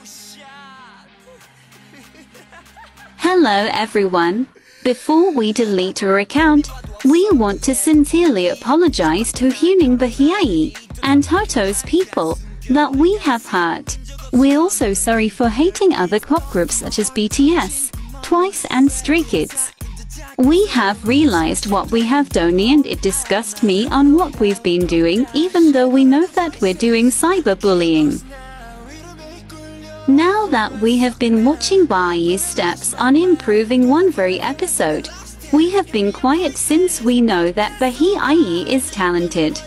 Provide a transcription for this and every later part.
Hello everyone. Before we delete our account, we want to sincerely apologize to Huening Bahiyyih and Toto's people that we have hurt. We're also sorry for hating other pop groups such as BTS, Twice and Stray Kids. We have realized what we have done and it disgusts me on what we've been doing even though we know that we're doing cyberbullying. Now that we have been watching Bai's steps on improving one very episode, we have been quiet since we know that Bahiyyih is talented.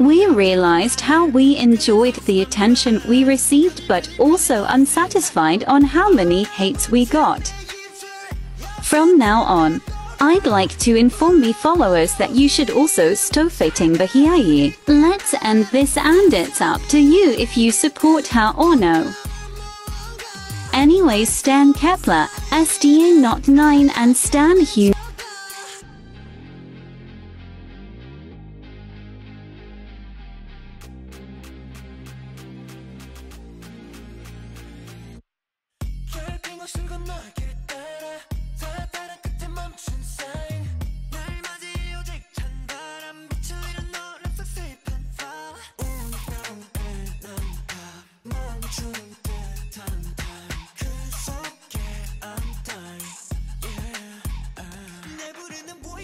We realized how we enjoyed the attention we received but also unsatisfied on how many hates we got. From now on, I'd like to inform me followers that you should also stop hating Bahiyyih. Let's end this and it's up to you if you support her or no. Anyways Stan Kep1er, SDA Not 9 and Stan Hugh. 결빙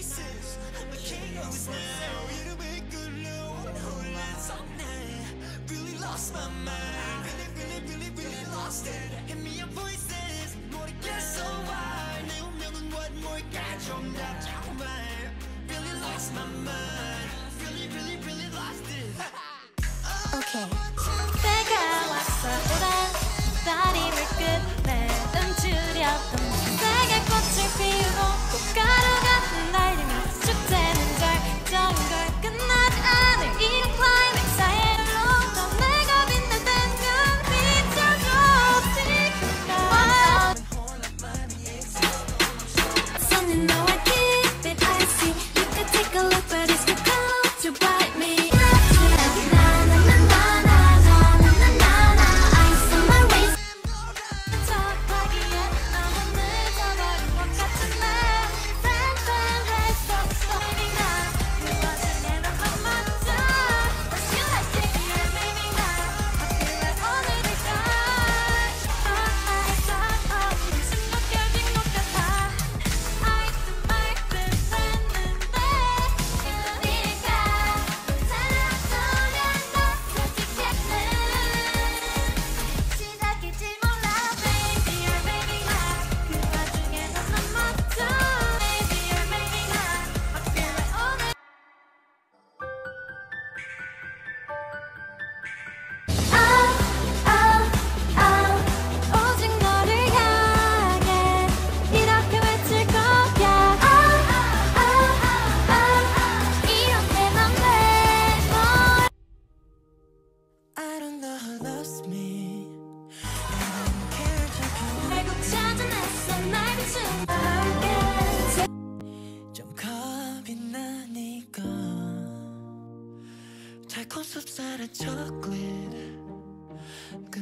부르는 voices I'm the king of this now 이름을 이끌려온 혼란성 내 Really lost my mind Really really really really lost it Hit me up voices 모르겠어 why 내 운명은 what 뭘까 좀 답답해 Really lost my mind Really really really lost it 오케이 때가 왔어 오랜 다리를 끝내 움츠렸던 콘셉트에 chocolate